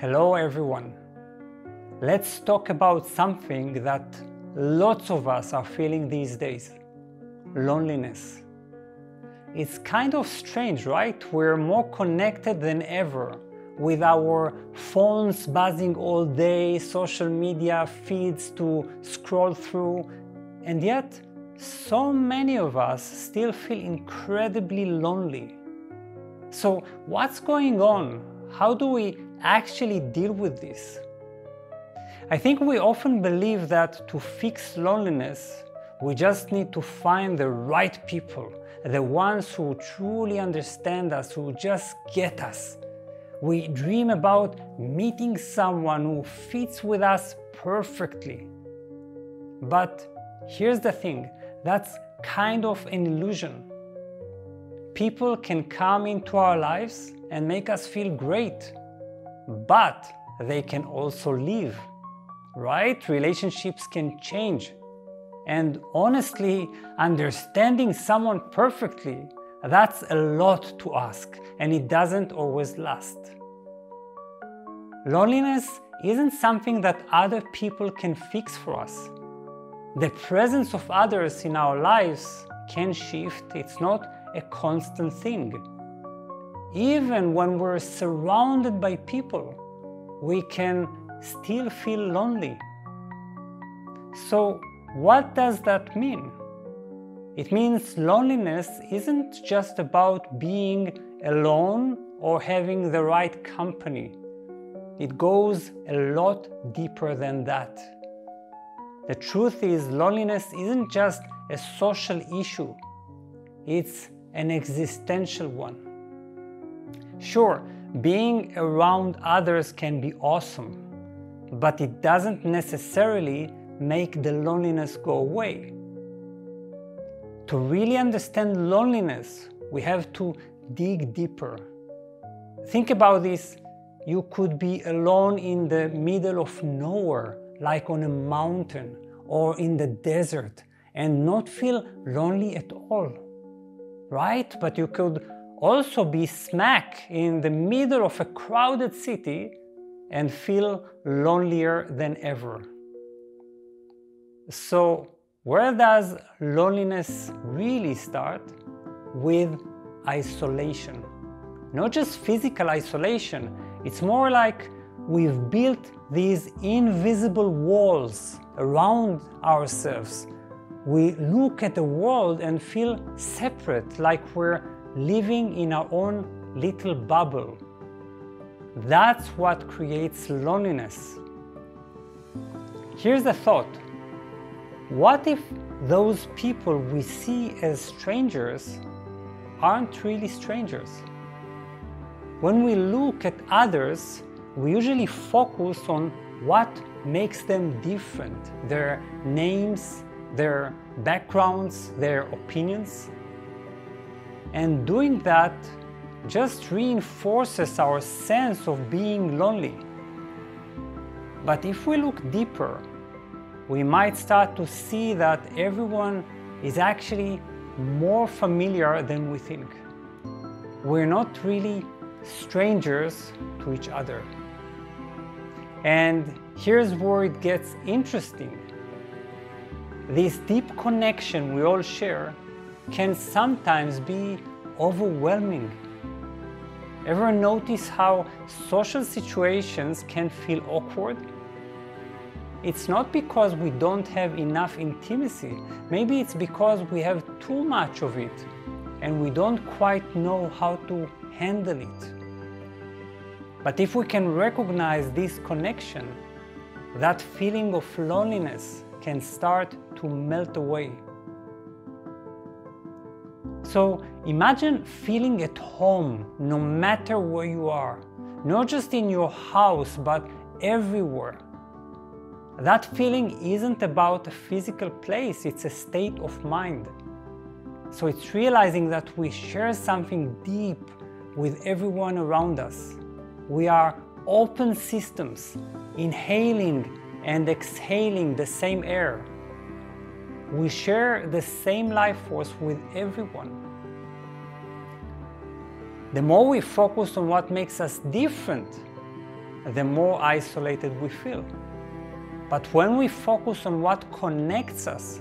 Hello, everyone. Let's talk about something that lots of us are feeling these days loneliness. It's kind of strange, right? We're more connected than ever with our phones buzzing all day, social media feeds to scroll through, and yet so many of us still feel incredibly lonely. So, what's going on? How do we actually deal with this? I think we often believe that to fix loneliness, we just need to find the right people, the ones who truly understand us, who just get us. We dream about meeting someone who fits with us perfectly. But here's the thing that's kind of an illusion. People can come into our lives and make us feel great, but they can also leave, right? Relationships can change. And honestly, understanding someone perfectly, that's a lot to ask, and it doesn't always last. Loneliness isn't something that other people can fix for us. The presence of others in our lives can shift, it's not a constant thing. Even when we're surrounded by people, we can still feel lonely. So, what does that mean? It means loneliness isn't just about being alone or having the right company. It goes a lot deeper than that. The truth is, loneliness isn't just a social issue, it's an existential one. Sure, being around others can be awesome, but it doesn't necessarily make the loneliness go away. To really understand loneliness, we have to dig deeper. Think about this you could be alone in the middle of nowhere, like on a mountain or in the desert, and not feel lonely at all. Right? But you could also be smack in the middle of a crowded city and feel lonelier than ever. So, where does loneliness really start? With isolation. Not just physical isolation, it's more like we've built these invisible walls around ourselves. We look at the world and feel separate, like we're living in our own little bubble. That's what creates loneliness. Here's the thought What if those people we see as strangers aren't really strangers? When we look at others, we usually focus on what makes them different their names, their backgrounds, their opinions. And doing that just reinforces our sense of being lonely. But if we look deeper, we might start to see that everyone is actually more familiar than we think. We're not really strangers to each other. And here's where it gets interesting. This deep connection we all share can sometimes be overwhelming. Ever notice how social situations can feel awkward? It's not because we don't have enough intimacy. Maybe it's because we have too much of it and we don't quite know how to handle it. But if we can recognize this connection, that feeling of loneliness can start to melt away. So imagine feeling at home no matter where you are, not just in your house, but everywhere. That feeling isn't about a physical place, it's a state of mind. So it's realizing that we share something deep with everyone around us. We are open systems, inhaling and exhaling the same air. We share the same life force with everyone. The more we focus on what makes us different, the more isolated we feel. But when we focus on what connects us,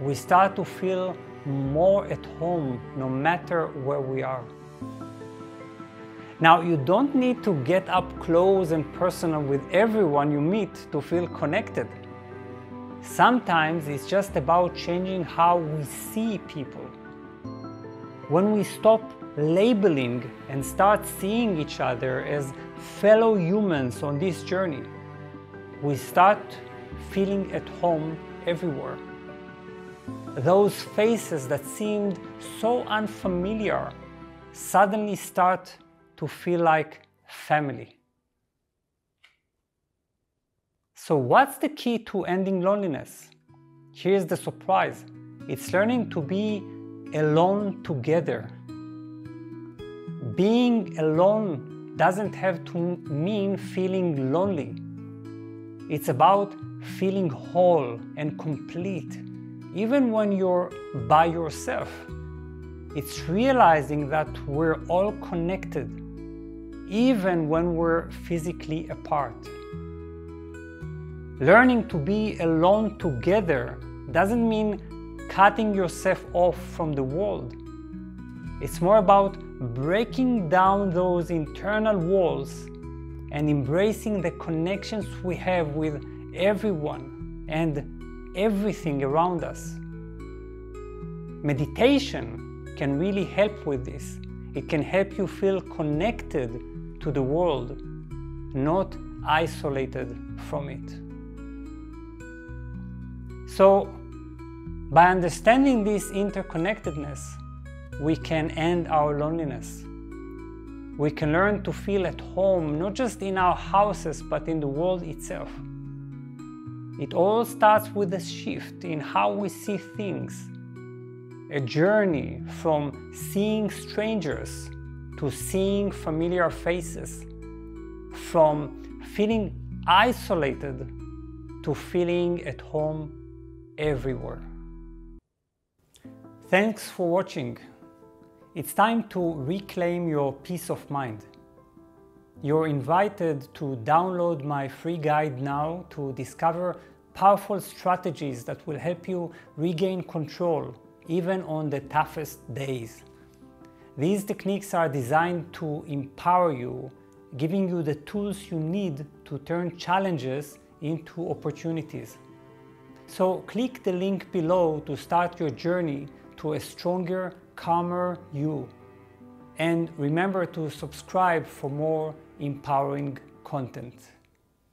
we start to feel more at home no matter where we are. Now, you don't need to get up close and personal with everyone you meet to feel connected. Sometimes it's just about changing how we see people. When we stop labeling and start seeing each other as fellow humans on this journey, we start feeling at home everywhere. Those faces that seemed so unfamiliar suddenly start to feel like family. So, what's the key to ending loneliness? Here's the surprise it's learning to be alone together. Being alone doesn't have to mean feeling lonely. It's about feeling whole and complete, even when you're by yourself. It's realizing that we're all connected even when we're physically apart. Learning to be alone together doesn't mean cutting yourself off from the world. It's more about breaking down those internal walls and embracing the connections we have with everyone and everything around us. Meditation can really help with this. It can help you feel connected to the world, not isolated from it. So, by understanding this interconnectedness, we can end our loneliness. We can learn to feel at home, not just in our houses, but in the world itself. It all starts with a shift in how we see things, a journey from seeing strangers to seeing familiar faces, from feeling isolated to feeling at home everywhere. Thanks for watching. It's time to reclaim your peace of mind. You're invited to download my free guide now to discover powerful strategies that will help you regain control even on the toughest days. These techniques are designed to empower you, giving you the tools you need to turn challenges into opportunities. So click the link below to start your journey to a stronger, calmer you. And remember to subscribe for more empowering content.